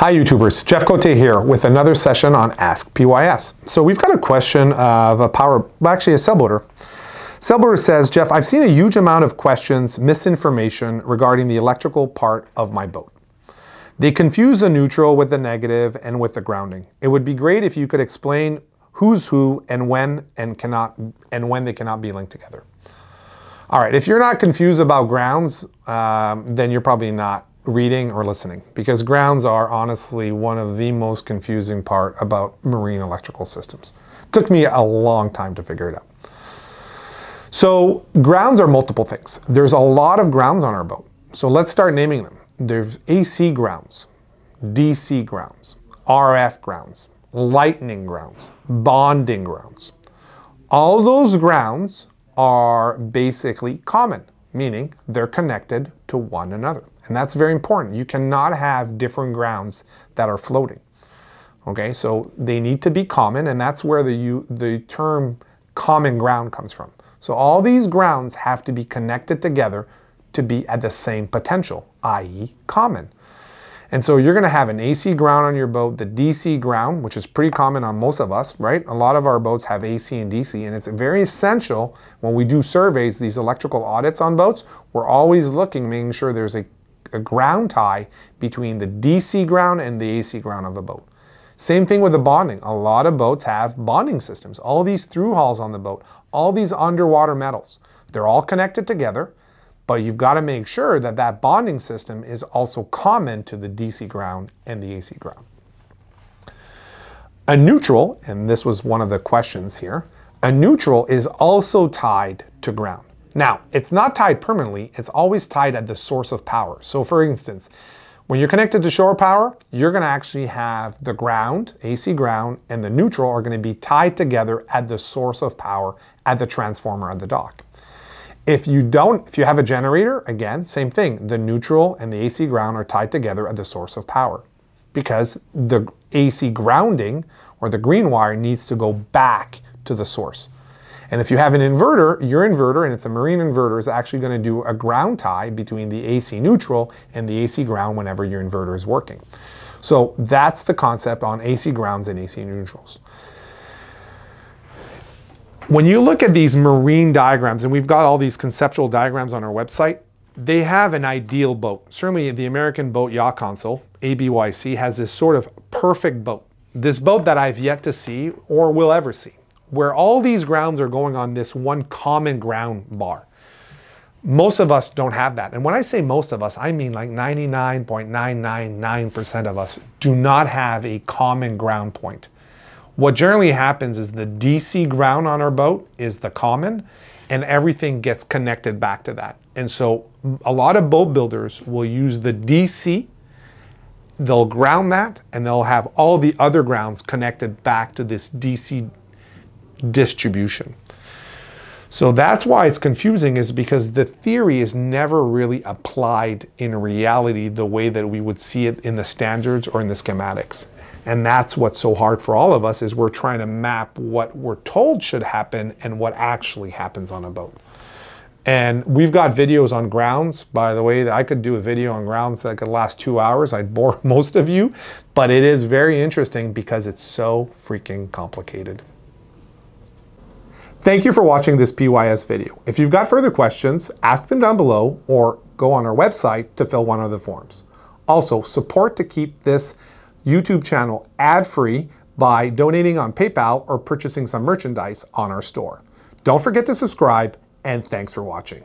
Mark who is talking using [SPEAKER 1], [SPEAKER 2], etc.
[SPEAKER 1] Hi YouTubers, Jeff Cote here with another session on Ask PYS. So we've got a question of a power, well, actually a sailboater. Sailboater says, Jeff, I've seen a huge amount of questions, misinformation regarding the electrical part of my boat. They confuse the neutral with the negative and with the grounding. It would be great if you could explain who's who and when and cannot and when they cannot be linked together. All right, if you're not confused about grounds, um, then you're probably not reading or listening because grounds are honestly one of the most confusing part about marine electrical systems. It took me a long time to figure it out. So grounds are multiple things. There's a lot of grounds on our boat. So let's start naming them. There's AC grounds, DC grounds, RF grounds, lightning grounds, bonding grounds. All those grounds are basically common, meaning they're connected to one another. And that's very important. You cannot have different grounds that are floating. Okay, so they need to be common, and that's where the, you, the term common ground comes from. So all these grounds have to be connected together to be at the same potential, i.e. common. And so you're going to have an AC ground on your boat, the DC ground, which is pretty common on most of us, right? A lot of our boats have AC and DC, and it's very essential when we do surveys, these electrical audits on boats, we're always looking, making sure there's a a ground tie between the DC ground and the AC ground of the boat. Same thing with the bonding. A lot of boats have bonding systems. All these through hulls on the boat, all these underwater metals, they're all connected together, but you've got to make sure that that bonding system is also common to the DC ground and the AC ground. A neutral, and this was one of the questions here, a neutral is also tied to ground. Now, it's not tied permanently, it's always tied at the source of power. So for instance, when you're connected to shore power, you're gonna actually have the ground, AC ground, and the neutral are gonna be tied together at the source of power at the transformer at the dock. If you don't, if you have a generator, again, same thing. The neutral and the AC ground are tied together at the source of power because the AC grounding or the green wire needs to go back to the source. And if you have an inverter, your inverter, and it's a marine inverter, is actually going to do a ground tie between the AC neutral and the AC ground whenever your inverter is working. So that's the concept on AC grounds and AC neutrals. When you look at these marine diagrams, and we've got all these conceptual diagrams on our website, they have an ideal boat. Certainly the American Boat Yacht Council, ABYC, has this sort of perfect boat. This boat that I've yet to see or will ever see where all these grounds are going on this one common ground bar. Most of us don't have that. And when I say most of us, I mean like 99.999% of us do not have a common ground point. What generally happens is the DC ground on our boat is the common and everything gets connected back to that. And so a lot of boat builders will use the DC, they'll ground that, and they'll have all the other grounds connected back to this DC distribution. So that's why it's confusing is because the theory is never really applied in reality the way that we would see it in the standards or in the schematics. And that's what's so hard for all of us is we're trying to map what we're told should happen and what actually happens on a boat. And we've got videos on grounds. By the way, that I could do a video on grounds that could last two hours. I'd bore most of you, but it is very interesting because it's so freaking complicated. Thank you for watching this PYS video. If you've got further questions, ask them down below or go on our website to fill one of the forms. Also, support to keep this YouTube channel ad-free by donating on PayPal or purchasing some merchandise on our store. Don't forget to subscribe, and thanks for watching.